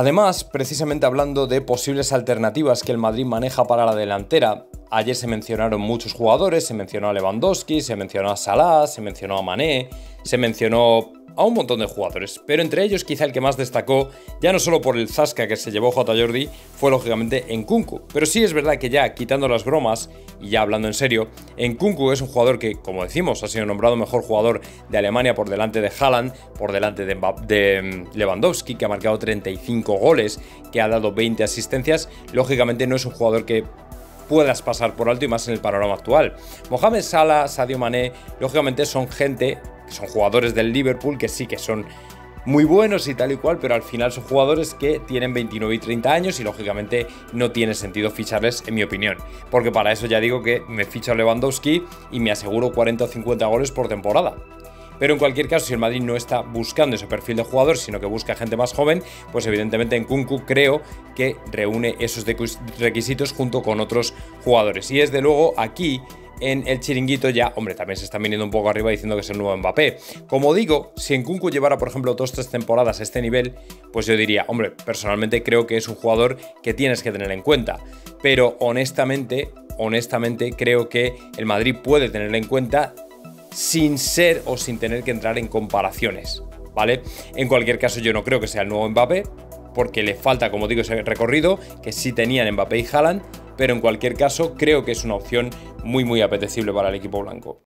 Además, precisamente hablando de posibles alternativas que el Madrid maneja para la delantera, ayer se mencionaron muchos jugadores, se mencionó a Lewandowski, se mencionó a Salah, se mencionó a Mané, se mencionó a un montón de jugadores, pero entre ellos quizá el que más destacó, ya no solo por el zasca que se llevó J. Jordi, fue lógicamente en Kunku. Pero sí es verdad que ya quitando las bromas y ya hablando en serio, en Kunku es un jugador que, como decimos, ha sido nombrado mejor jugador de Alemania por delante de Haaland, por delante de, de mm, Lewandowski, que ha marcado 35 goles, que ha dado 20 asistencias. Lógicamente no es un jugador que puedas pasar por alto y más en el panorama actual. Mohamed Salah, Sadio Mané, lógicamente son gente son jugadores del Liverpool que sí que son muy buenos y tal y cual, pero al final son jugadores que tienen 29 y 30 años y lógicamente no tiene sentido ficharles, en mi opinión. Porque para eso ya digo que me ficha Lewandowski y me aseguro 40 o 50 goles por temporada. Pero en cualquier caso, si el Madrid no está buscando ese perfil de jugador, sino que busca gente más joven, pues evidentemente en Kunku creo que reúne esos requisitos junto con otros jugadores. Y desde luego aquí en el chiringuito ya, hombre, también se están viniendo un poco arriba diciendo que es el nuevo Mbappé. Como digo, si en Kunku llevara, por ejemplo, dos tres temporadas a este nivel, pues yo diría, hombre, personalmente creo que es un jugador que tienes que tener en cuenta. Pero honestamente, honestamente creo que el Madrid puede tenerlo en cuenta sin ser o sin tener que entrar en comparaciones, ¿vale? En cualquier caso, yo no creo que sea el nuevo Mbappé, porque le falta, como digo, ese recorrido que sí tenían Mbappé y Haaland, pero en cualquier caso creo que es una opción muy muy apetecible para el equipo blanco.